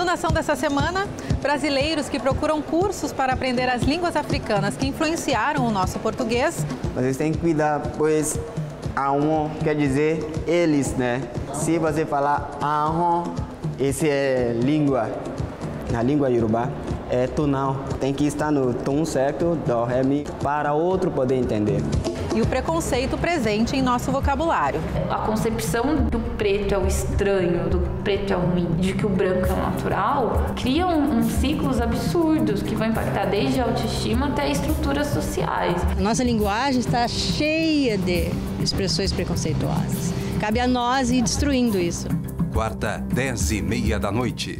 No Nação dessa semana, brasileiros que procuram cursos para aprender as línguas africanas que influenciaram o nosso português. Vocês têm que cuidar, pois ahon quer dizer eles, né? Se você falar ahon, esse é língua, na língua iorubá, é tonal. Tem que estar no tom certo, do, ré, mi, para outro poder entender e o preconceito presente em nosso vocabulário. A concepção do preto é o estranho, do preto é o ruim, de que o branco é o natural, cria um, um ciclos absurdos que vão impactar desde a autoestima até estruturas sociais. A nossa linguagem está cheia de expressões preconceituosas. Cabe a nós ir destruindo isso. Quarta, dez e meia da noite.